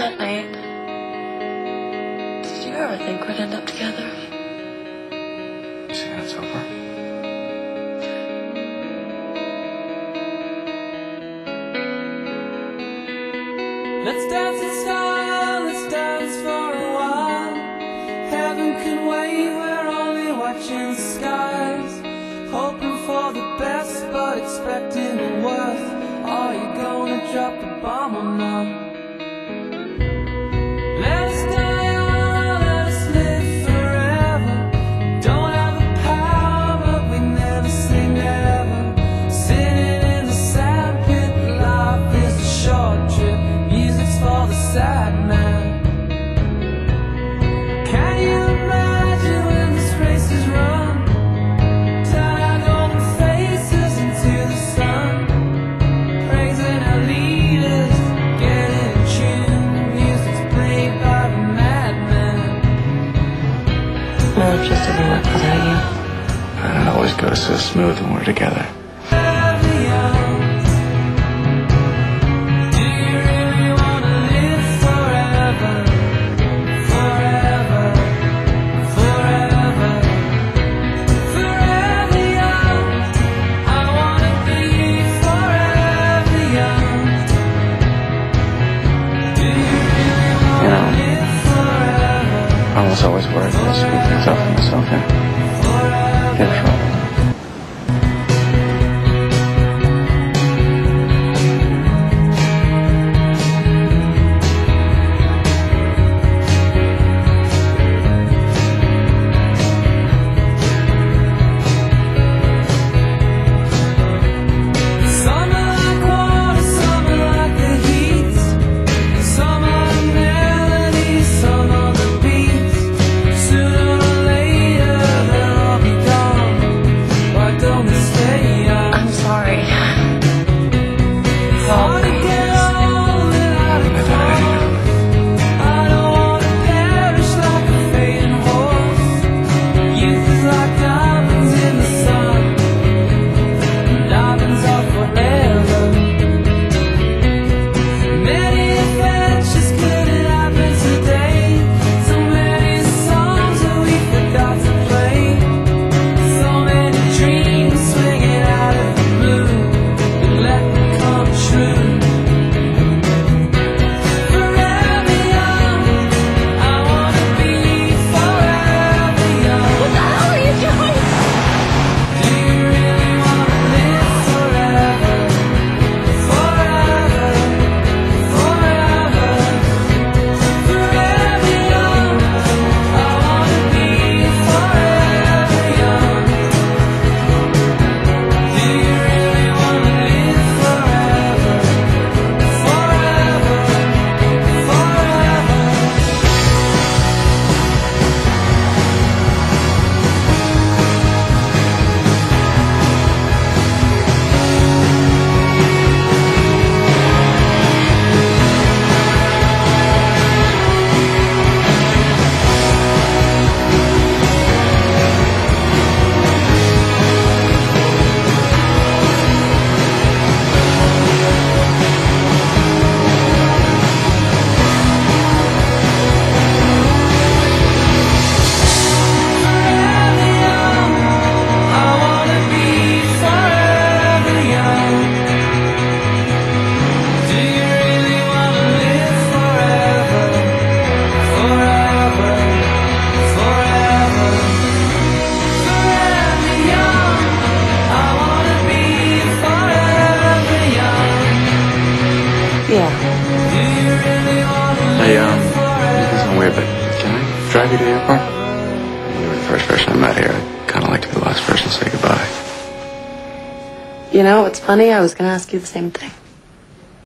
that night, did you ever think we'd end up together? See, that's over. Let's dance in style, let's dance for a while. Heaven can wait, we're only watching skies. Hoping for the best, but expecting the worst. Are you gonna drop the bomb or not? Marriage just doesn't work without you. And it always goes so smooth when we're together. was always worried I was screw things myself and get in trouble. I'm not here, I'd kind of like to be the last person to say goodbye. You know, it's funny, I was going to ask you the same thing.